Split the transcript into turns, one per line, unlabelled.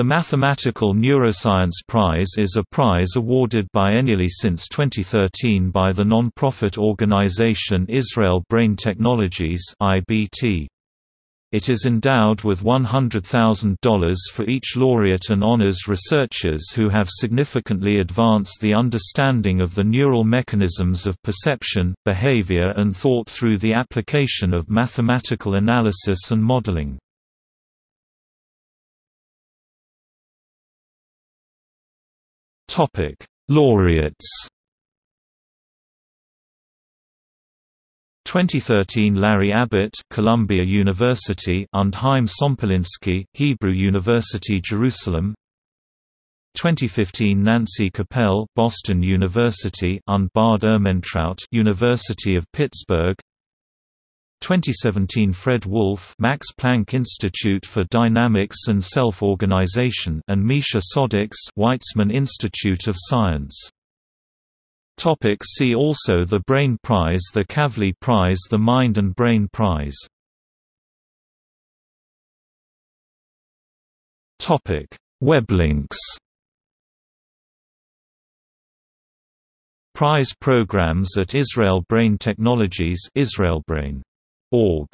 The Mathematical Neuroscience Prize is a prize awarded biennially since 2013 by the non-profit organization Israel Brain Technologies (IBT). It is endowed with $100,000 for each laureate and honors researchers who have significantly advanced the understanding of the neural mechanisms of perception, behavior and thought through the application of mathematical analysis and modeling. Topic: Laureates. 2013 Larry Abbott, Columbia University, and Chaim Sompolinsky, Hebrew University Jerusalem. 2015 Nancy Kopell, Boston University, und Bard Ermentrout, University of Pittsburgh. 2017 Fred Wolf Max Planck Institute for Dynamics and Self-Organization and Misha Tsodyks Weizmann Institute of Science. Topic see also The Brain Prize The Kavli Prize The Mind and Brain Prize. Topic Weblinks Prize programs at Israel Brain Technologies Israel Brain org